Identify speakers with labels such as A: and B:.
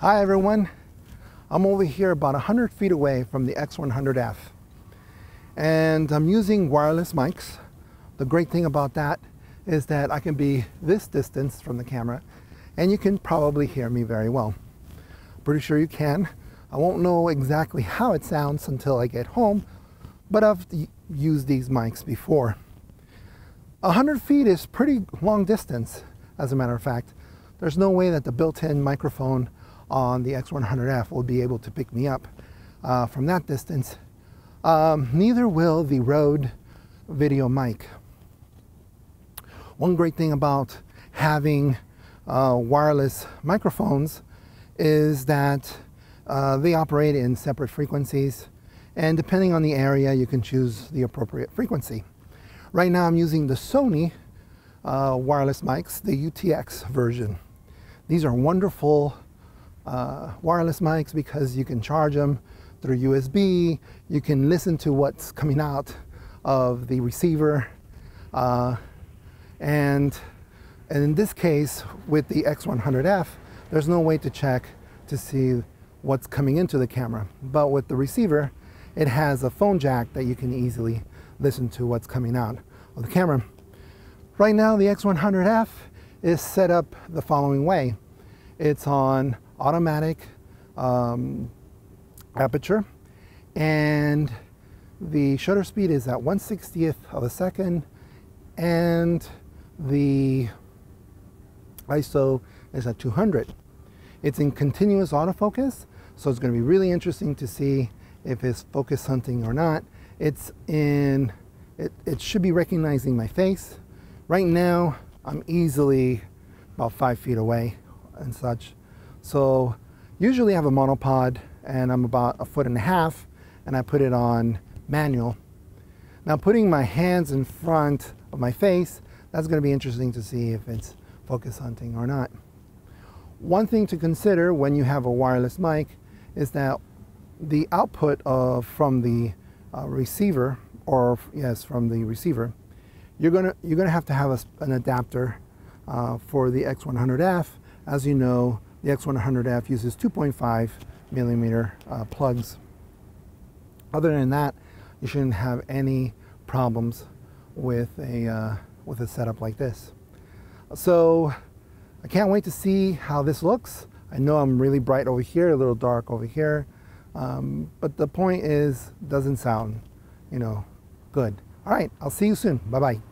A: Hi everyone. I'm over here about 100 feet away from the X100F. And I'm using wireless mics. The great thing about that is that I can be this distance from the camera and you can probably hear me very well. Pretty sure you can. I won't know exactly how it sounds until I get home, but I've used these mics before. 100 feet is pretty long distance, as a matter of fact. There's no way that the built-in microphone on the X100F will be able to pick me up uh, from that distance. Um, neither will the Rode video mic. One great thing about having uh, wireless microphones is that uh, they operate in separate frequencies and depending on the area you can choose the appropriate frequency. Right now I'm using the Sony uh, wireless mics, the UTX version. These are wonderful uh, wireless mics because you can charge them through USB, you can listen to what's coming out of the receiver, uh, and, and in this case with the X100F, there's no way to check to see what's coming into the camera. But with the receiver, it has a phone jack that you can easily listen to what's coming out of the camera. Right now, the X100F is set up the following way. It's on automatic um, aperture and the shutter speed is at 1 60th of a second and the ISO is at 200. It's in continuous autofocus, so it's going to be really interesting to see if it's focus hunting or not. It's in, it, it should be recognizing my face. Right now, I'm easily about five feet away and such. So usually I have a monopod and I'm about a foot and a half and I put it on manual. Now putting my hands in front of my face, that's going to be interesting to see if it's focus hunting or not. One thing to consider when you have a wireless mic is that the output of from the uh, receiver, or yes, from the receiver, you're gonna you're gonna have to have a, an adapter uh, for the X100F. As you know, the X100F uses 2.5 millimeter uh, plugs. Other than that, you shouldn't have any problems with a uh, with a setup like this. So I can't wait to see how this looks. I know I'm really bright over here, a little dark over here, um, but the point is, doesn't sound, you know, good. All right, I'll see you soon. Bye-bye.